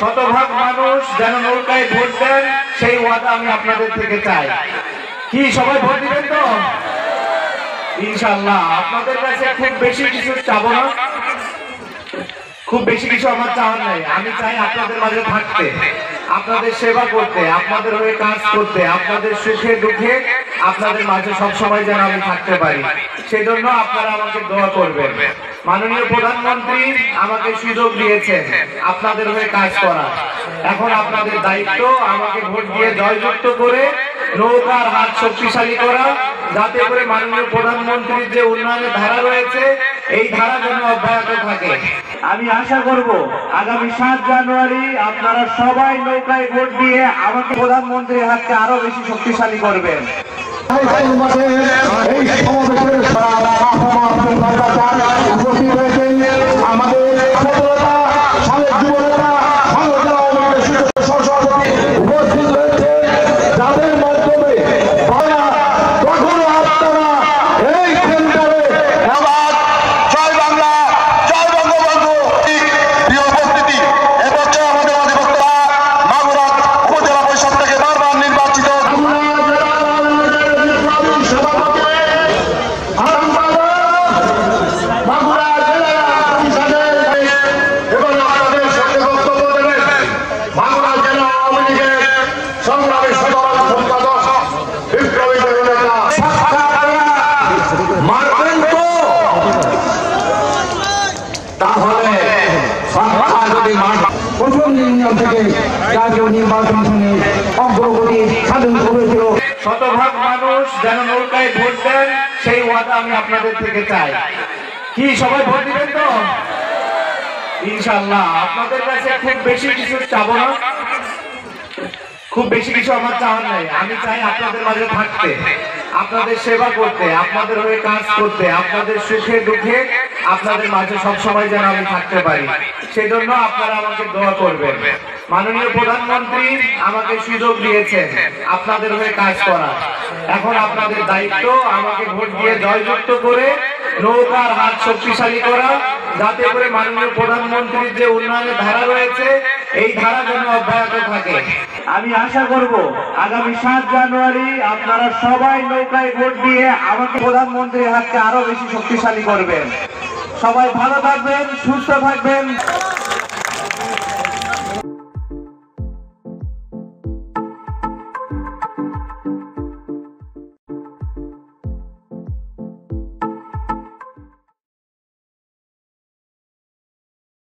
শতভাগ মানুষ যেন নৌকায় ভোট দেন, সেই ওয়াদা আমি আপনাদের থেকে চাই। কি, সবাই ভোট দিবেন তো? ইনশাল্লাহ আপনাদের কাছে খুব বেশি কিছু চাবো না। খুব বেশি কিছু আমার চাওয়ার নাই। আমি চাই আপনাদের মাঝে থাকতে, আপনাদের সেবা করতে, আপনাদের হয়ে কাজ করতে, আপনাদের সুখে দুঃখে আপনাদের মাঝে সব সময় যেন আমি থাকতে পারি। সেই জন্য আপনারা আমাকে দোয়া করবেন। মাননীয় প্রধানমন্ত্রী আমাকে সুযোগ দিয়েছেন আপনাদের হয়ে কাজ করা। এখন আপনাদের দায়িত্ব আমাকে ভোট দিয়ে জয়যুক্ত করে নৌকার হাত শক্তিশালী করা, যাতে করে মাননীয় প্রধানমন্ত্রীর যে উন্নয়নের ধারা রয়েছে, এই ধারা যেন অব্যাহত থাকে। আমি আশা করব আগামী সাত জানুয়ারি আপনারা সবাই নৌকায় ভোট দিয়ে আমাকে প্রধানমন্ত্রীর হাতকে আরও বেশি শক্তিশালী করবেন। এই সমাবেশের থেকে জাতীয় নির্বাচনে অগ্রগতি সাধন করেছিল। শতভাগ মানুষ যেন নৌকায় ভোট দেন, সেই ওয়াদা আমি আপনাদের থেকে চাই। কি, সবাই ভোট দিবেন তো? ইনশাল্লাহ আপনাদের কাছে খুব বেশি কিছু না। খুব বেশি কিছু আমার চাওয়ার নাই। আমি চাই আপনাদের মাঝে থাকতে, আপনাদের সেবা করতে, আপনাদের হয়ে কাজ করতে, আপনাদের সুখে দুঃখে আপনাদের মাঝে সব সময় যেন আমি থাকতে পারি। সেই জন্য আপনারা আমাকে দোয়া করবেন। মাননীয় প্রধানমন্ত্রী আমাকে সুযোগ দিয়েছেন আপনাদের হয়ে কাজ করা এখন আপনাদের দায়িত্ব আমাকে ভোট দিয়ে জয়যুক্ত করে নৌকার হাত শক্তিশালী করা, যাতে করে মাননীয় প্রধানমন্ত্রীর যে উন্নয়নের ধারা রয়েছে, এই ধারা যেন অব্যাহত থাকে। আমি আশা করব, আগামী সাত জানুয়ারি আপনারা সবাই নৌকায় ভোট দিয়ে আমাকে প্রধানমন্ত্রীর হাতকে আরও বেশি শক্তিশালী করবেন। সবাই ভালো থাকবেন সুস্থ থাকবেন।